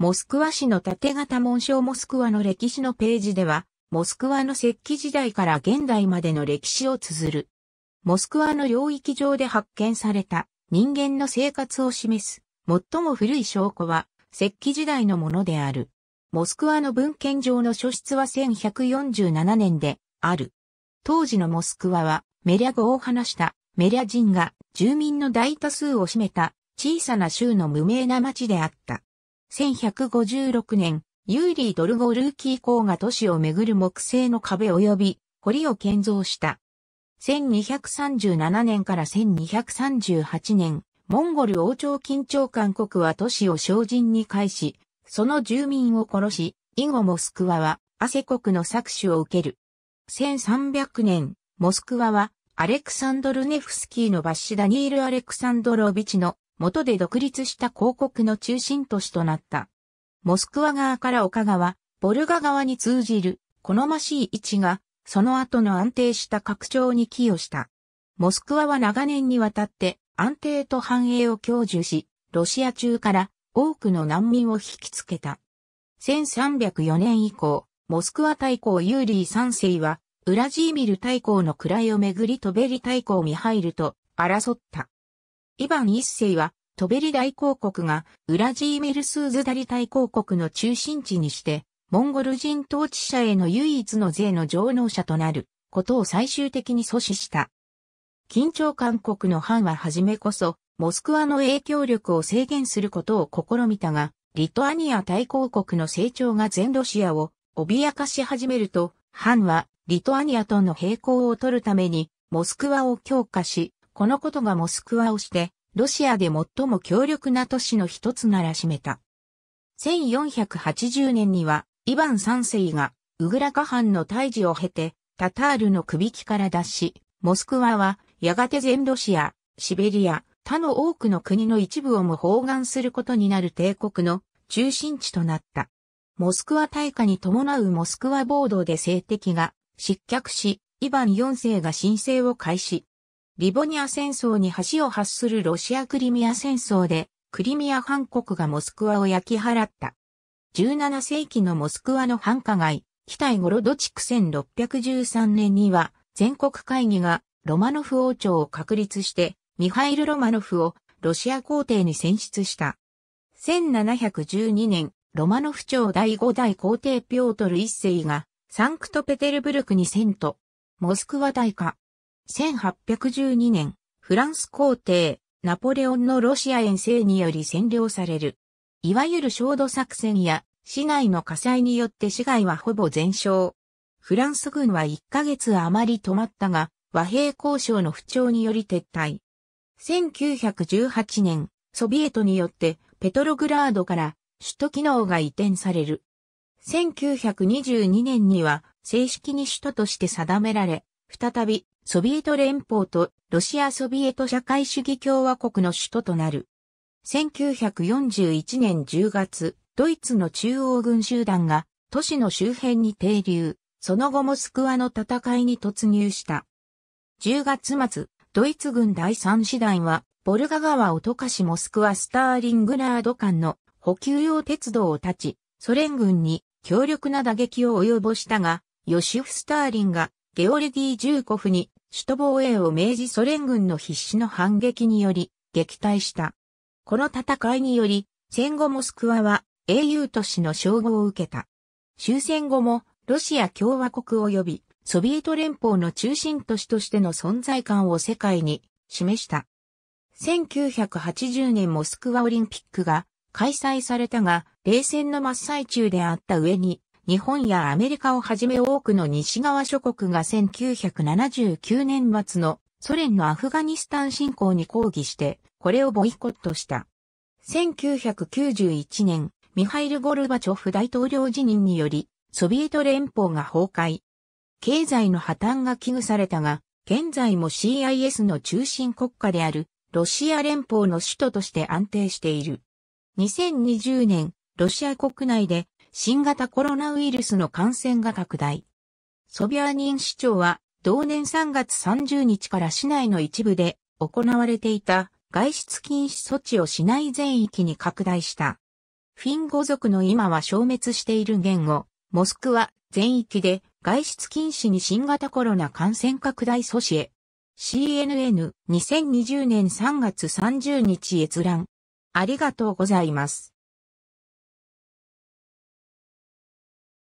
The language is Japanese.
モスクワ市の縦型紋章モスクワの歴史のページでは、モスクワの石器時代から現代までの歴史を綴る。モスクワの領域上で発見された人間の生活を示す最も古い証拠は石器時代のものである。モスクワの文献上の書室は1147年である。当時のモスクワはメリャ語を話したメリャ人が住民の大多数を占めた小さな州の無名な町であった。1156年、ユーリー・ドルゴルーキー公が都市をめぐる木製の壁及び堀を建造した。1237年から1238年、モンゴル王朝緊張韓国は都市を精進に返し、その住民を殺し、以後モスクワは、アセ国の搾取を受ける。1300年、モスクワは、アレクサンドルネフスキーのバッシュダニール・アレクサンドロビチの元で独立した広告の中心都市となった。モスクワ側から丘川、ボルガ川に通じる好ましい位置が、その後の安定した拡張に寄与した。モスクワは長年にわたって安定と繁栄を享受し、ロシア中から多くの難民を引きつけた。1304年以降、モスクワ大公ユーリー三世は、ウラジーミル大公の位をめぐりトベリ大公ミハイルと争った。イバン一世は、トベリ大公国がウラジーメルスーズダリ大公国の中心地にして、モンゴル人統治者への唯一の税の上納者となることを最終的に阻止した。緊張韓国の藩ははじめこそ、モスクワの影響力を制限することを試みたが、リトアニア大公国の成長が全ロシアを脅かし始めると、藩はリトアニアとの並行を取るためにモスクワを強化し、このことがモスクワをして、ロシアで最も強力な都市の一つならしめた。1480年には、イヴァン三世が、ウグラカ藩の退治を経て、タタールの首引きから脱し、モスクワは、やがて全ロシア、シベリア、他の多くの国の一部をも包含することになる帝国の中心地となった。モスクワ大火に伴うモスクワ暴動で政敵が失脚し、イヴァン4世が申請を開始。リボニア戦争に橋を発するロシアクリミア戦争で、クリミア反国がモスクワを焼き払った。17世紀のモスクワの繁華街、北イゴロド地区1613年には、全国会議がロマノフ王朝を確立して、ミハイル・ロマノフをロシア皇帝に選出した。1712年、ロマノフ朝第5代皇帝ピョートル一世がサンクトペテルブルクに遷都。モスクワ大化。1812年、フランス皇帝、ナポレオンのロシア遠征により占領される。いわゆる焦土作戦や市内の火災によって市街はほぼ全焼。フランス軍は1ヶ月余り止まったが、和平交渉の不調により撤退。1918年、ソビエトによってペトログラードから首都機能が移転される。1922年には正式に首都として定められ、再びソビエト連邦とロシアソビエト社会主義共和国の首都となる。1941年10月、ドイツの中央軍集団が都市の周辺に停留、その後モスクワの戦いに突入した。10月末、ドイツ軍第3師団は、ボルガ川を溶かしモスクワスターリングラード間の補給用鉄道を立ち、ソ連軍に強力な打撃を及ぼしたが、ヨシフ・スターリンがゲオルギー・ジューコフに首都防衛を命じソ連軍の必死の反撃により撃退した。この戦いにより戦後モスクワは英雄都市の称号を受けた。終戦後もロシア共和国及びソビエト連邦の中心都市としての存在感を世界に示した。1980年モスクワオリンピックが開催されたが、冷戦の真っ最中であった上に、日本やアメリカをはじめ多くの西側諸国が1979年末のソ連のアフガニスタン侵攻に抗議して、これをボイコットした。1991年、ミハイル・ゴルバチョフ大統領辞任により、ソビエト連邦が崩壊。経済の破綻が危惧されたが、現在も CIS の中心国家であるロシア連邦の首都として安定している。2020年、ロシア国内で新型コロナウイルスの感染が拡大。ソビアニン市長は同年3月30日から市内の一部で行われていた外出禁止措置を市内全域に拡大した。フィン語族の今は消滅している言語、モスクワ全域で外出禁止に新型コロナ感染拡大阻止へ。CNN2020 年3月30日閲覧。ありがとうございます。